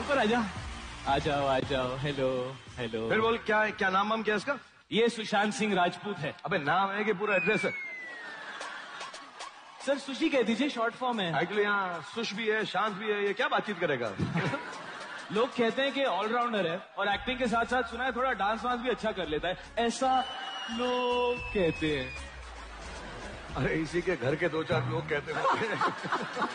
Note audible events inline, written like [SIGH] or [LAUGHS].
ऊपर आ जाओ। आ जाओ आ जाओ। हेलो हेलो फिर बोल क्या है क्या नाम वाम क्या इसका? ये सुशांत सिंह राजपूत है। अबे नाम है कि पूरा एड्रेस है? सर सुशी कह दीजिए शॉर्ट फॉर्म है। एक्चुअली यहाँ सुश भी है शांत भी है ये क्या बातचीत करेगा? [LAUGHS] लोग कहते हैं कि ऑलराउंडर है और एक्टिंग के साथ साथ सुना है थोड़ा डांस वांस भी अच्छा कर लेता है। ऐसा लोग कहते हैं। अरे इसी के घर के दो चार लोग कहते हैं [LAUGHS]